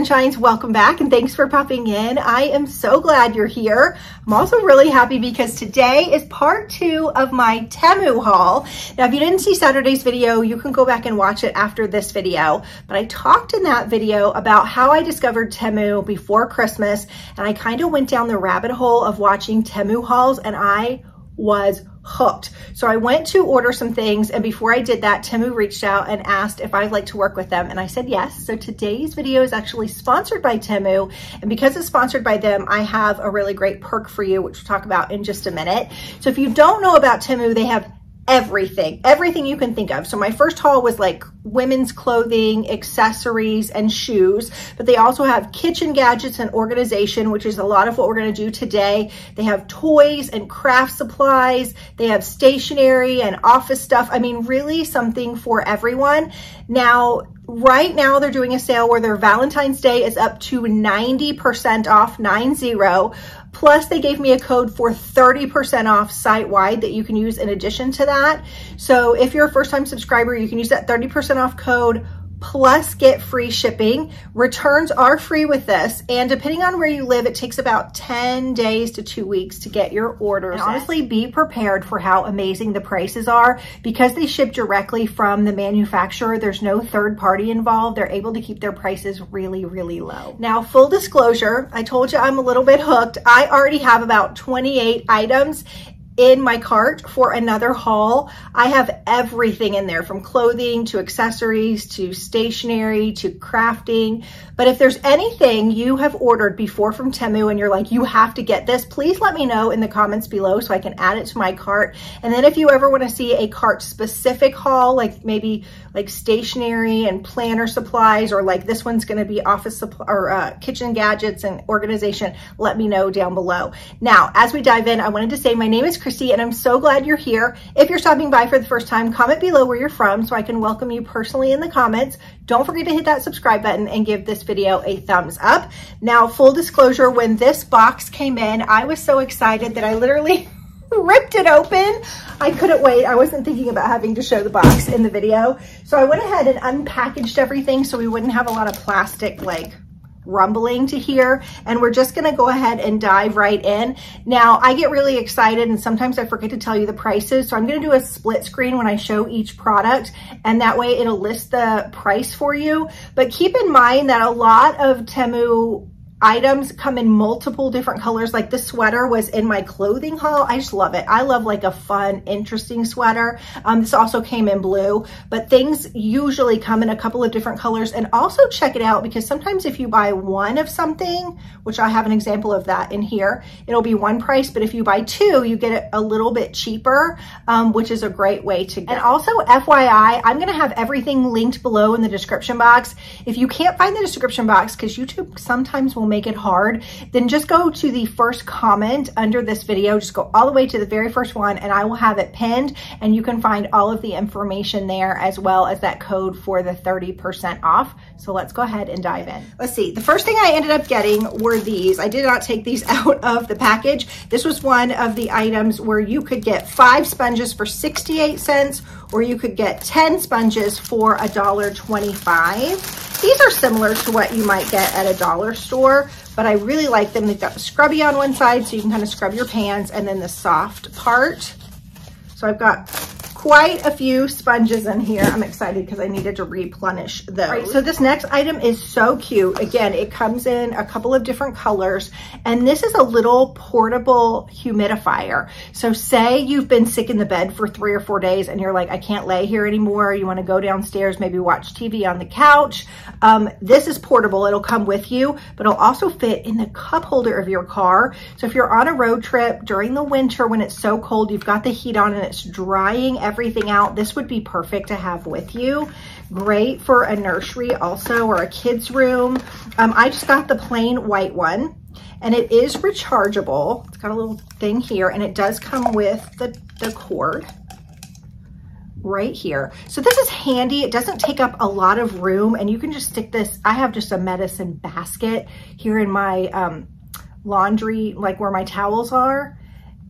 Sunshines, welcome back and thanks for popping in. I am so glad you're here. I'm also really happy because today is part two of my Temu haul. Now, if you didn't see Saturday's video, you can go back and watch it after this video. But I talked in that video about how I discovered Temu before Christmas and I kind of went down the rabbit hole of watching Temu hauls and I was hooked. So I went to order some things and before I did that, Temu reached out and asked if I'd like to work with them and I said yes. So today's video is actually sponsored by Temu and because it's sponsored by them, I have a really great perk for you, which we'll talk about in just a minute. So if you don't know about Temu, they have everything, everything you can think of. So my first haul was like women's clothing, accessories, and shoes, but they also have kitchen gadgets and organization, which is a lot of what we're gonna do today. They have toys and craft supplies. They have stationery and office stuff. I mean, really something for everyone. Now, right now they're doing a sale where their Valentine's Day is up to 90% off, 9-0. Plus they gave me a code for 30% off site-wide that you can use in addition to that. So if you're a first-time subscriber, you can use that 30% off code plus get free shipping. Returns are free with this. And depending on where you live, it takes about 10 days to two weeks to get your orders. And honestly, be prepared for how amazing the prices are. Because they ship directly from the manufacturer, there's no third party involved. They're able to keep their prices really, really low. Now, full disclosure, I told you I'm a little bit hooked. I already have about 28 items in my cart for another haul. I have everything in there from clothing to accessories to stationery to crafting. But if there's anything you have ordered before from Temu and you're like, you have to get this, please let me know in the comments below so I can add it to my cart. And then if you ever want to see a cart specific haul, like maybe like stationery and planner supplies, or like this one's going to be office or uh, kitchen gadgets and organization, let me know down below. Now, as we dive in, I wanted to say my name is Christy and I'm so glad you're here. If you're stopping by for the first time, comment below where you're from so I can welcome you personally in the comments. Don't forget to hit that subscribe button and give this video a thumbs up. Now, full disclosure, when this box came in, I was so excited that I literally ripped it open. I couldn't wait. I wasn't thinking about having to show the box in the video. So I went ahead and unpackaged everything so we wouldn't have a lot of plastic like rumbling to hear and we're just gonna go ahead and dive right in. Now I get really excited and sometimes I forget to tell you the prices so I'm gonna do a split screen when I show each product and that way it'll list the price for you. But keep in mind that a lot of Temu items come in multiple different colors. Like this sweater was in my clothing haul. I just love it. I love like a fun, interesting sweater. Um, this also came in blue, but things usually come in a couple of different colors. And also check it out because sometimes if you buy one of something, which I have an example of that in here, it'll be one price. But if you buy two, you get it a little bit cheaper, um, which is a great way to get. And also FYI, I'm going to have everything linked below in the description box. If you can't find the description box, because YouTube sometimes will make it hard, then just go to the first comment under this video. Just go all the way to the very first one and I will have it pinned and you can find all of the information there as well as that code for the 30% off. So let's go ahead and dive in. Let's see. The first thing I ended up getting were these. I did not take these out of the package. This was one of the items where you could get five sponges for 68 cents or you could get 10 sponges for $1.25. These are similar to what you might get at a dollar store, but I really like them. They've got the scrubby on one side so you can kind of scrub your pans and then the soft part. So I've got quite a few sponges in here. I'm excited because I needed to replenish those. Right, so this next item is so cute. Again, it comes in a couple of different colors and this is a little portable humidifier. So say you've been sick in the bed for three or four days and you're like, I can't lay here anymore. You want to go downstairs, maybe watch TV on the couch. Um, this is portable. It'll come with you, but it'll also fit in the cup holder of your car. So if you're on a road trip during the winter when it's so cold, you've got the heat on and it's drying everything out, this would be perfect to have with you. Great for a nursery also or a kid's room. Um, I just got the plain white one and it is rechargeable. It's got a little thing here and it does come with the, the cord right here. So this is handy. It doesn't take up a lot of room and you can just stick this. I have just a medicine basket here in my um, laundry, like where my towels are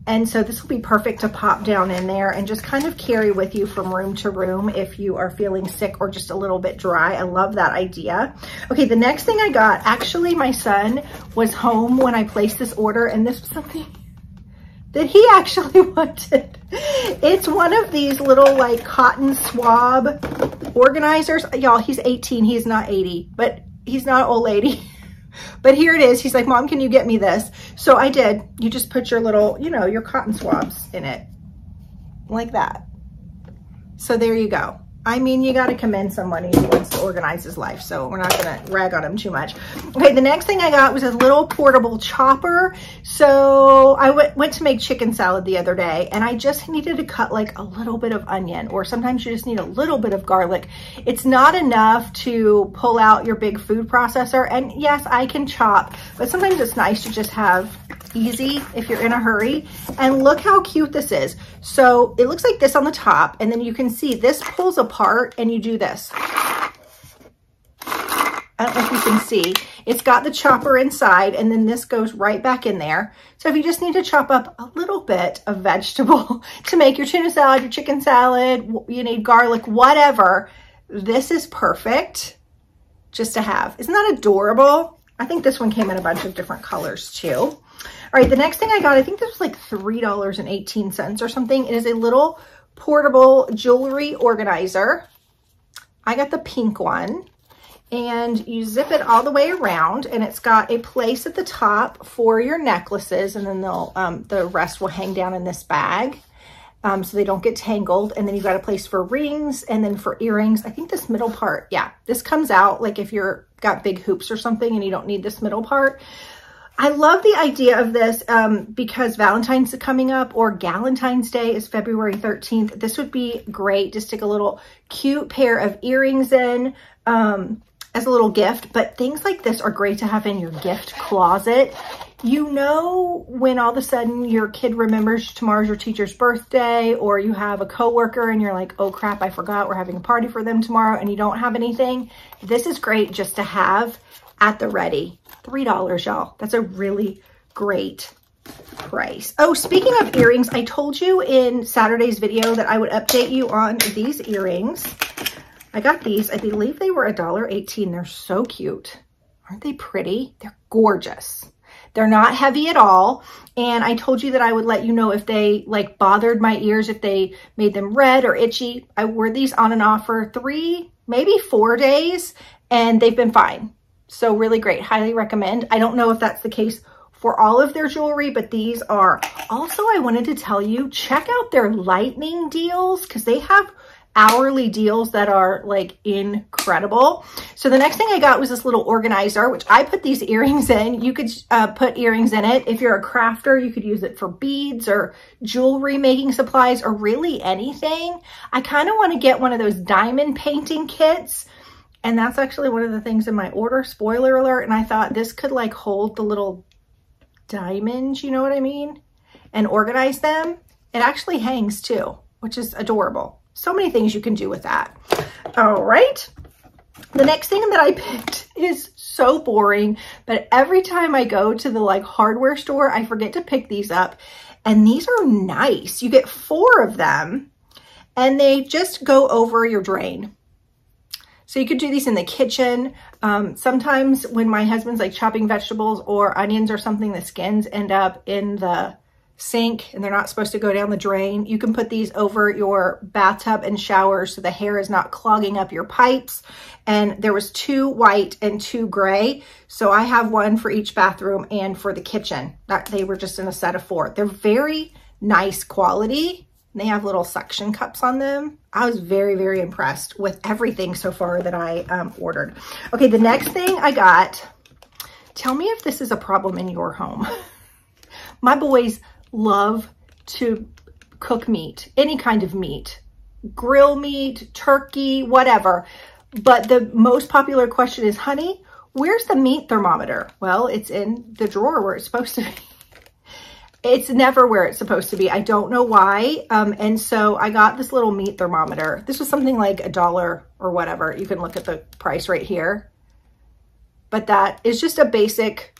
And so this will be perfect to pop down in there and just kind of carry with you from room to room if you are feeling sick or just a little bit dry. I love that idea. Okay, the next thing I got, actually my son was home when I placed this order and this was something that he actually wanted. It's one of these little like cotton swab organizers. Y'all, he's 18, he's not 80, but he's not an old lady. But here it is. He's like, mom, can you get me this? So I did. You just put your little, you know, your cotton swabs in it like that. So there you go. I mean, you got to commend somebody who wants to organize his life. So we're not going to rag on him too much. Okay, the next thing I got was a little portable chopper. So I went to make chicken salad the other day and I just needed to cut like a little bit of onion or sometimes you just need a little bit of garlic. It's not enough to pull out your big food processor. And yes, I can chop, but sometimes it's nice to just have easy if you're in a hurry. And look how cute this is. So it looks like this on the top, and then you can see this pulls apart and you do this. I don't know if you can see. It's got the chopper inside and then this goes right back in there. So if you just need to chop up a little bit of vegetable to make your tuna salad, your chicken salad, you need garlic, whatever, this is perfect just to have. Isn't that adorable? I think this one came in a bunch of different colors too. All right, the next thing I got, I think this was like $3.18 or something. It is a little portable jewelry organizer. I got the pink one and you zip it all the way around and it's got a place at the top for your necklaces and then they'll um, the rest will hang down in this bag um, so they don't get tangled and then you've got a place for rings and then for earrings I think this middle part yeah this comes out like if you're got big hoops or something and you don't need this middle part I love the idea of this um, because Valentine's coming up or Galentine's Day is February 13th. This would be great to stick a little cute pair of earrings in um, as a little gift. But things like this are great to have in your gift closet. You know when all of a sudden your kid remembers tomorrow's your teacher's birthday or you have a coworker and you're like, oh crap, I forgot we're having a party for them tomorrow and you don't have anything. This is great just to have at the ready. $3, y'all. That's a really great price. Oh, speaking of earrings, I told you in Saturday's video that I would update you on these earrings. I got these. I believe they were $1.18. They're so cute. Aren't they pretty? They're gorgeous. They're not heavy at all. And I told you that I would let you know if they like bothered my ears, if they made them red or itchy. I wore these on and off for three, maybe four days, and they've been fine. So really great, highly recommend. I don't know if that's the case for all of their jewelry, but these are. Also, I wanted to tell you, check out their lightning deals because they have hourly deals that are like incredible. So the next thing I got was this little organizer, which I put these earrings in. You could uh, put earrings in it. If you're a crafter, you could use it for beads or jewelry making supplies or really anything. I kind of want to get one of those diamond painting kits and that's actually one of the things in my order, spoiler alert. And I thought this could like hold the little diamonds, you know what I mean? And organize them. It actually hangs too, which is adorable. So many things you can do with that. All right. The next thing that I picked is so boring, but every time I go to the like hardware store, I forget to pick these up. And these are nice. You get four of them and they just go over your drain. So you could do these in the kitchen. Um, sometimes when my husband's like chopping vegetables or onions or something, the skins end up in the sink and they're not supposed to go down the drain. You can put these over your bathtub and shower so the hair is not clogging up your pipes. And there was two white and two gray. So I have one for each bathroom and for the kitchen. That They were just in a set of four. They're very nice quality. They have little suction cups on them. I was very, very impressed with everything so far that I um, ordered. Okay, the next thing I got, tell me if this is a problem in your home. My boys love to cook meat, any kind of meat, grill meat, turkey, whatever. But the most popular question is, honey, where's the meat thermometer? Well, it's in the drawer where it's supposed to be it's never where it's supposed to be. I don't know why. Um, and so I got this little meat thermometer. This was something like a dollar or whatever. You can look at the price right here. But that is just a basic,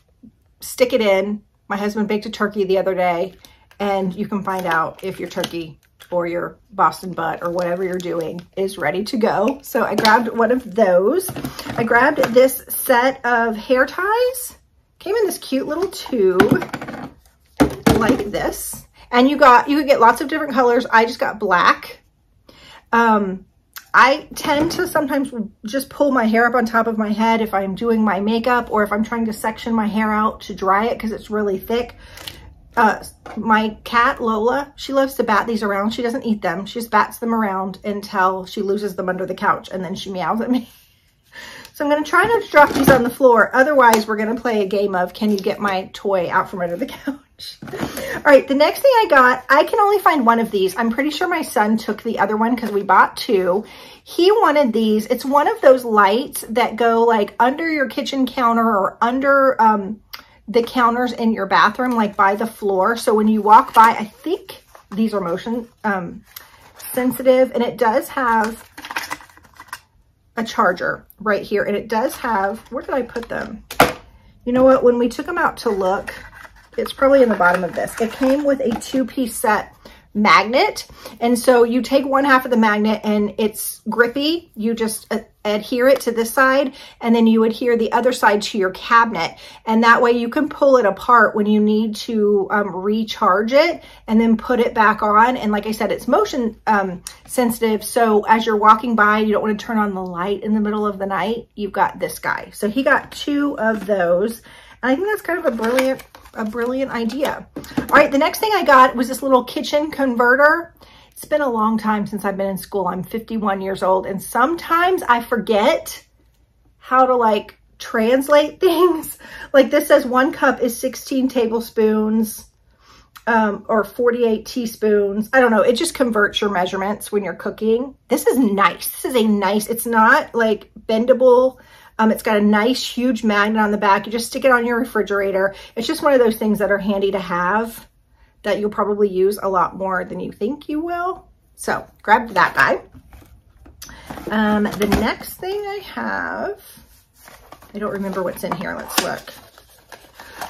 stick it in. My husband baked a turkey the other day and you can find out if your turkey or your Boston butt or whatever you're doing is ready to go. So I grabbed one of those. I grabbed this set of hair ties. Came in this cute little tube like this. And you got, you could get lots of different colors. I just got black. Um, I tend to sometimes just pull my hair up on top of my head if I'm doing my makeup or if I'm trying to section my hair out to dry it because it's really thick. Uh, my cat, Lola, she loves to bat these around. She doesn't eat them. She just bats them around until she loses them under the couch and then she meows at me. So I'm going to try not to drop these on the floor. Otherwise, we're going to play a game of can you get my toy out from under the couch? All right, the next thing I got, I can only find one of these. I'm pretty sure my son took the other one because we bought two. He wanted these. It's one of those lights that go like under your kitchen counter or under um, the counters in your bathroom, like by the floor. So when you walk by, I think these are motion um, sensitive and it does have a charger right here. And it does have, where did I put them? You know what? When we took them out to look, it's probably in the bottom of this. It came with a two-piece set magnet. And so you take one half of the magnet and it's grippy. You just uh, adhere it to this side and then you adhere the other side to your cabinet. And that way you can pull it apart when you need to um, recharge it and then put it back on. And like I said, it's motion um, sensitive. So as you're walking by, you don't want to turn on the light in the middle of the night. You've got this guy. So he got two of those. And I think that's kind of a brilliant a brilliant idea. All right, the next thing I got was this little kitchen converter. It's been a long time since I've been in school. I'm 51 years old and sometimes I forget how to like translate things. Like this says one cup is 16 tablespoons um, or 48 teaspoons. I don't know. It just converts your measurements when you're cooking. This is nice. This is a nice, it's not like bendable um, it's got a nice huge magnet on the back. You just stick it on your refrigerator. It's just one of those things that are handy to have that you'll probably use a lot more than you think you will. So grab that guy. Um, the next thing I have, I don't remember what's in here. Let's look.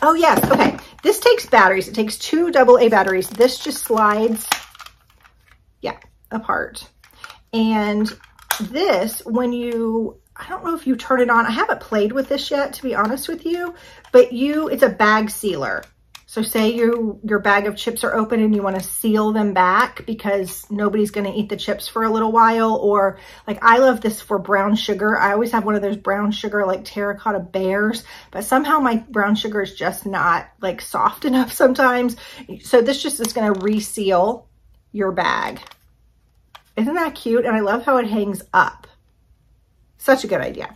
Oh yes, okay. This takes batteries. It takes two double A batteries. This just slides, yeah, apart. And this, when you I don't know if you turn it on. I haven't played with this yet, to be honest with you, but you, it's a bag sealer. So say you, your bag of chips are open and you want to seal them back because nobody's going to eat the chips for a little while. Or like I love this for brown sugar. I always have one of those brown sugar like terracotta bears, but somehow my brown sugar is just not like soft enough sometimes. So this just is going to reseal your bag. Isn't that cute? And I love how it hangs up. Such a good idea.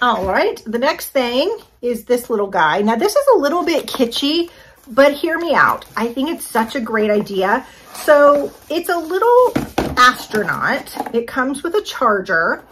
All right, the next thing is this little guy. Now this is a little bit kitschy, but hear me out. I think it's such a great idea. So it's a little astronaut. It comes with a charger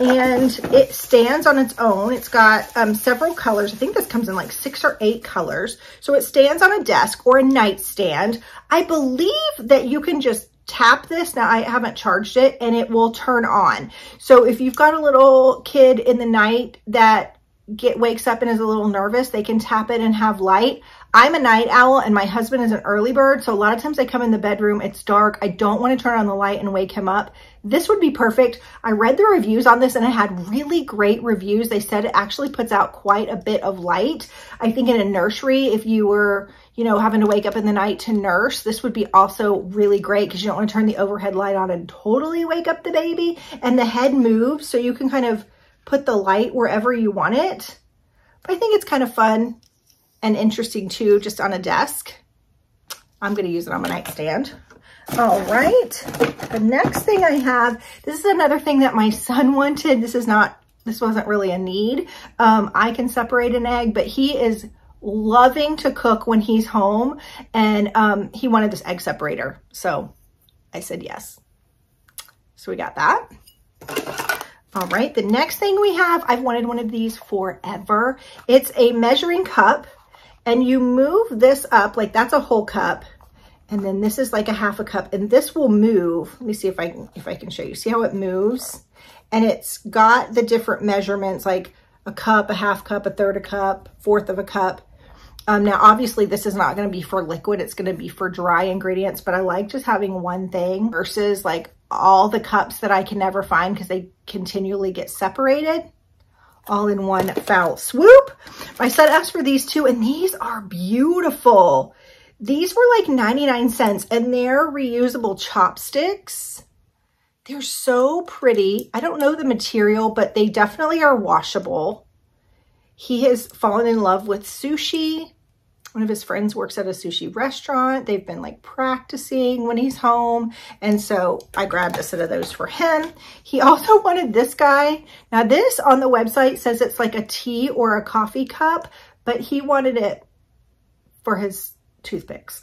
and it stands on its own. It's got um, several colors. I think this comes in like six or eight colors. So it stands on a desk or a nightstand. I believe that you can just tap this. Now I haven't charged it and it will turn on. So if you've got a little kid in the night that get wakes up and is a little nervous, they can tap it and have light. I'm a night owl and my husband is an early bird. So a lot of times I come in the bedroom, it's dark. I don't want to turn on the light and wake him up. This would be perfect. I read the reviews on this and it had really great reviews. They said it actually puts out quite a bit of light. I think in a nursery, if you were, you know, having to wake up in the night to nurse, this would be also really great because you don't want to turn the overhead light on and totally wake up the baby. And the head moves so you can kind of put the light wherever you want it. But I think it's kind of fun and interesting too, just on a desk. I'm going to use it on my nightstand. All right. The next thing I have, this is another thing that my son wanted. This is not, this wasn't really a need. Um, I can separate an egg, but he is loving to cook when he's home and um, he wanted this egg separator. So I said yes. So we got that. All right, the next thing we have, I've wanted one of these forever. It's a measuring cup and you move this up, like that's a whole cup. And then this is like a half a cup and this will move. Let me see if I can, if I can show you. See how it moves? And it's got the different measurements like a cup, a half cup, a third a cup, fourth of a cup. Um, now, obviously, this is not going to be for liquid. It's going to be for dry ingredients, but I like just having one thing versus like all the cups that I can never find because they continually get separated all in one foul swoop. My son asked for these two, and these are beautiful. These were like 99 cents, and they're reusable chopsticks. They're so pretty. I don't know the material, but they definitely are washable. He has fallen in love with sushi. One of his friends works at a sushi restaurant. They've been like practicing when he's home. And so I grabbed a set of those for him. He also wanted this guy. Now this on the website says it's like a tea or a coffee cup, but he wanted it for his toothpicks.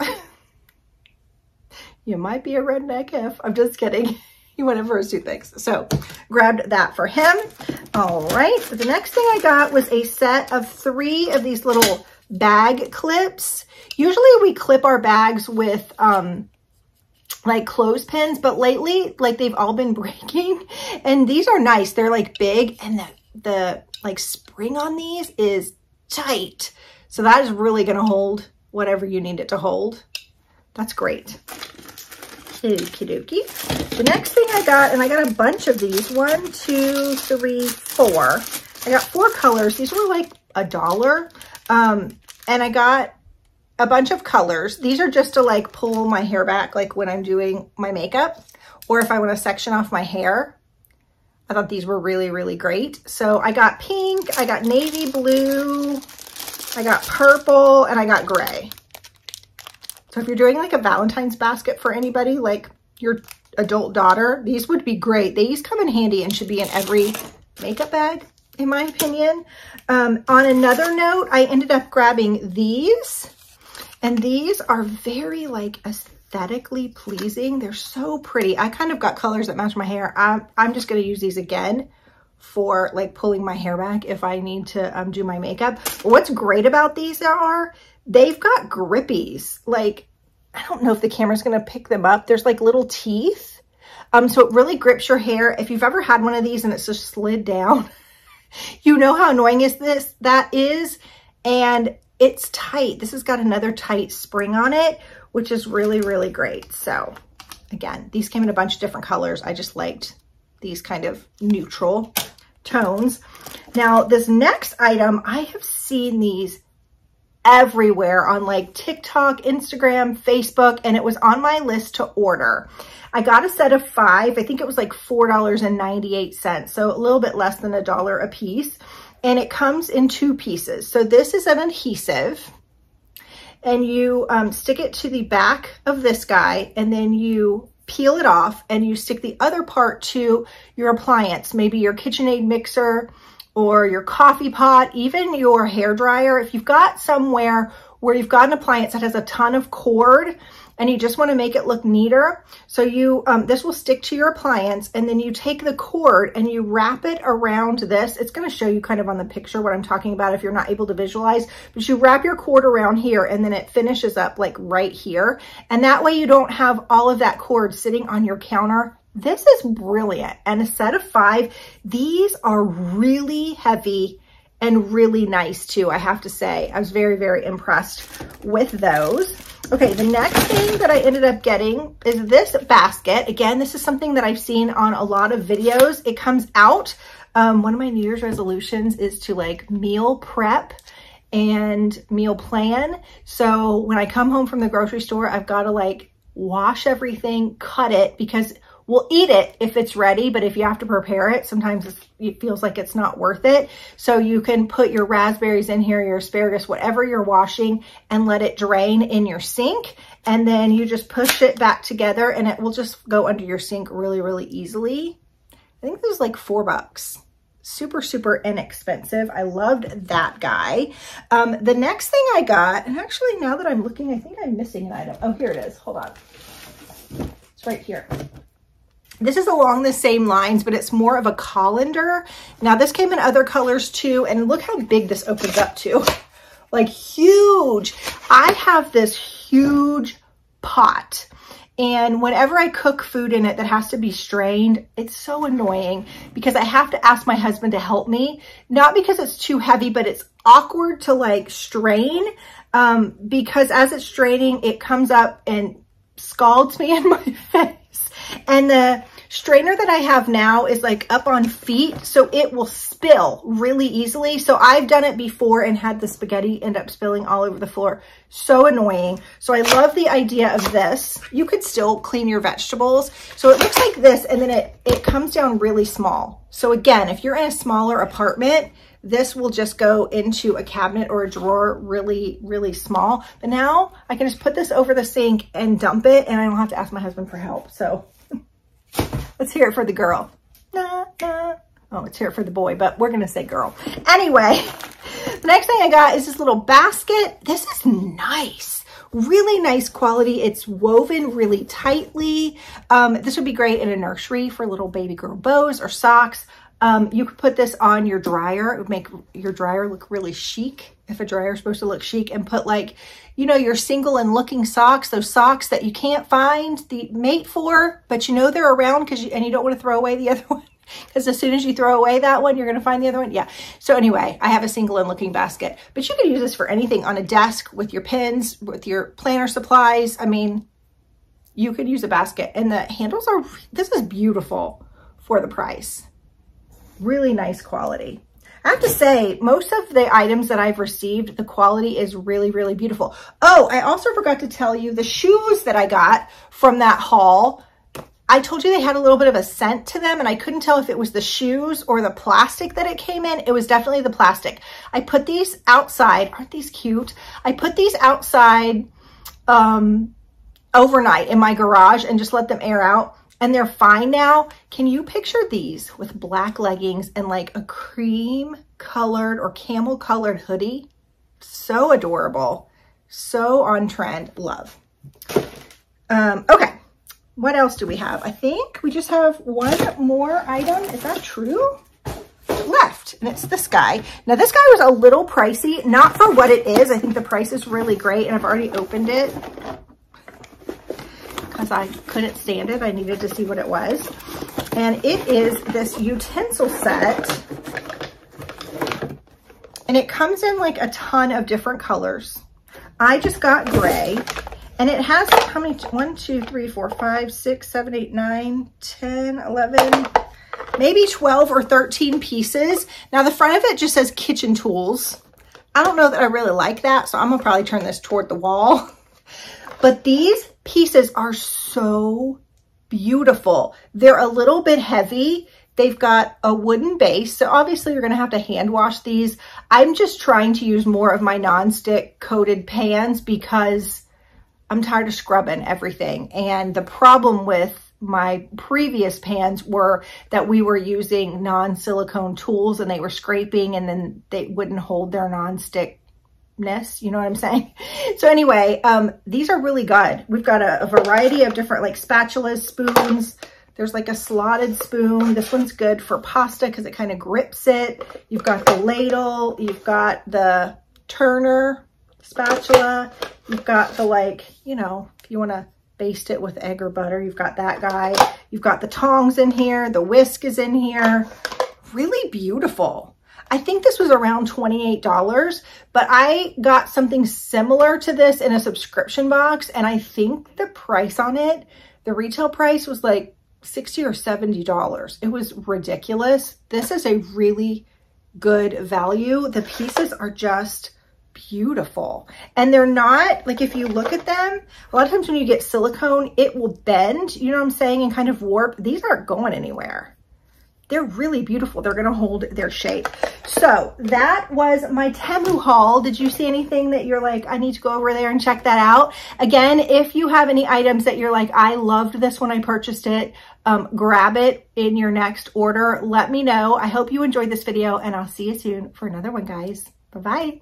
you might be a redneck if, I'm just kidding. he wanted it for his toothpicks. So grabbed that for him. All right, the next thing I got was a set of three of these little bag clips. Usually we clip our bags with um, like clothespins, but lately, like they've all been breaking and these are nice. They're like big and the, the like spring on these is tight. So that is really gonna hold whatever you need it to hold. That's great. Okie dokie. The next thing I got, and I got a bunch of these, one, two, three, four. I got four colors. These were like a dollar. Um, and I got a bunch of colors. These are just to like pull my hair back, like when I'm doing my makeup, or if I want to section off my hair. I thought these were really, really great. So I got pink, I got navy blue, I got purple, and I got gray. So if you're doing like a Valentine's basket for anybody, like your adult daughter, these would be great. These come in handy and should be in every makeup bag, in my opinion. Um, on another note, I ended up grabbing these. And these are very like aesthetically pleasing. They're so pretty. I kind of got colors that match my hair. I'm, I'm just going to use these again for like pulling my hair back if I need to um, do my makeup. What's great about these are they've got grippies. Like, I don't know if the camera's going to pick them up. There's like little teeth. Um, so it really grips your hair. If you've ever had one of these and it's just slid down, you know how annoying is this that is. And it's tight. This has got another tight spring on it, which is really, really great. So again, these came in a bunch of different colors. I just liked these kind of neutral tones. Now, this next item, I have seen these everywhere on like TikTok, Instagram, Facebook, and it was on my list to order. I got a set of five. I think it was like $4.98. So a little bit less than a dollar a piece. And it comes in two pieces. So this is an adhesive and you um, stick it to the back of this guy and then you peel it off and you stick the other part to your appliance, maybe your KitchenAid mixer, or your coffee pot, even your hair dryer. If you've got somewhere where you've got an appliance that has a ton of cord and you just want to make it look neater. So you, um, this will stick to your appliance and then you take the cord and you wrap it around this. It's going to show you kind of on the picture what I'm talking about if you're not able to visualize, but you wrap your cord around here and then it finishes up like right here. And that way you don't have all of that cord sitting on your counter this is brilliant. And a set of five, these are really heavy and really nice too, I have to say. I was very, very impressed with those. Okay, the next thing that I ended up getting is this basket. Again, this is something that I've seen on a lot of videos. It comes out. Um, one of my New Year's resolutions is to like meal prep and meal plan. So when I come home from the grocery store, I've got to like wash everything, cut it because We'll eat it if it's ready, but if you have to prepare it, sometimes it feels like it's not worth it. So you can put your raspberries in here, your asparagus, whatever you're washing, and let it drain in your sink. And then you just push it back together and it will just go under your sink really, really easily. I think this was like four bucks super, super inexpensive. I loved that guy. Um, the next thing I got, and actually now that I'm looking, I think I'm missing an item. Oh, here it is. Hold on. It's right here. This is along the same lines, but it's more of a colander. Now this came in other colors too, and look how big this opens up to. Like huge. I have this huge pot And whenever I cook food in it that has to be strained, it's so annoying because I have to ask my husband to help me. Not because it's too heavy, but it's awkward to like strain um, because as it's straining, it comes up and scalds me in my face. And the strainer that I have now is like up on feet, so it will spill really easily. So I've done it before and had the spaghetti end up spilling all over the floor. So annoying. So I love the idea of this. You could still clean your vegetables. So it looks like this and then it, it comes down really small. So again, if you're in a smaller apartment, this will just go into a cabinet or a drawer really, really small. But now I can just put this over the sink and dump it and I don't have to ask my husband for help. So Let's hear it for the girl. Nah, nah. Oh, let's hear it for the boy, but we're going to say girl. Anyway, the next thing I got is this little basket. This is nice. Really nice quality. It's woven really tightly. Um, this would be great in a nursery for little baby girl bows or socks. Um, you could put this on your dryer. It would make your dryer look really chic if a dryer is supposed to look chic and put like, you know, your single and looking socks, those socks that you can't find the mate for, but you know they're around because you, and you don't want to throw away the other one. Because as soon as you throw away that one, you're going to find the other one. Yeah. So anyway, I have a single and looking basket, but you can use this for anything on a desk with your pens, with your planner supplies. I mean, you could use a basket and the handles are, this is beautiful for the price. Really nice quality. I have to say, most of the items that I've received, the quality is really, really beautiful. Oh, I also forgot to tell you the shoes that I got from that haul. I told you they had a little bit of a scent to them and I couldn't tell if it was the shoes or the plastic that it came in. It was definitely the plastic. I put these outside. Aren't these cute? I put these outside um, overnight in my garage and just let them air out and they're fine now. Can you picture these with black leggings and like a cream colored or camel colored hoodie? So adorable. So on trend. Love. Um, okay. What else do we have? I think we just have one more item. Is that true? Left, and it's this guy. Now, this guy was a little pricey, not for what it is. I think the price is really great, and I've already opened it because I couldn't stand it. I needed to see what it was. And it is this utensil set. And it comes in like a ton of different colors. I just got gray. And it has how many? One, two, three, four, five, six, seven, eight, nine, 10, 11, maybe 12 or 13 pieces. Now the front of it just says kitchen tools. I don't know that I really like that, so I'm gonna probably turn this toward the wall. But these pieces are so beautiful. They're a little bit heavy. They've got a wooden base, so obviously you're gonna have to hand wash these. I'm just trying to use more of my non-stick coated pans because I'm tired of scrubbing everything. And the problem with my previous pans were that we were using non-silicone tools and they were scraping and then they wouldn't hold their non-stick ness, you know what I'm saying? So anyway, um, these are really good. We've got a, a variety of different like spatulas, spoons. There's like a slotted spoon. This one's good for pasta because it kind of grips it. You've got the ladle. You've got the turner spatula. You've got the like, you know, if you want to baste it with egg or butter, you've got that guy. You've got the tongs in here. The whisk is in here. Really beautiful. I think this was around $28, but I got something similar to this in a subscription box. And I think the price on it, the retail price was like 60 or $70. It was ridiculous. This is a really good value. The pieces are just beautiful. And they're not, like if you look at them, a lot of times when you get silicone, it will bend, you know what I'm saying, and kind of warp. These aren't going anywhere. They're really beautiful. They're going to hold their shape. So that was my Temu haul. Did you see anything that you're like, I need to go over there and check that out? Again, if you have any items that you're like, I loved this when I purchased it, um, grab it in your next order. Let me know. I hope you enjoyed this video and I'll see you soon for another one, guys. Bye-bye.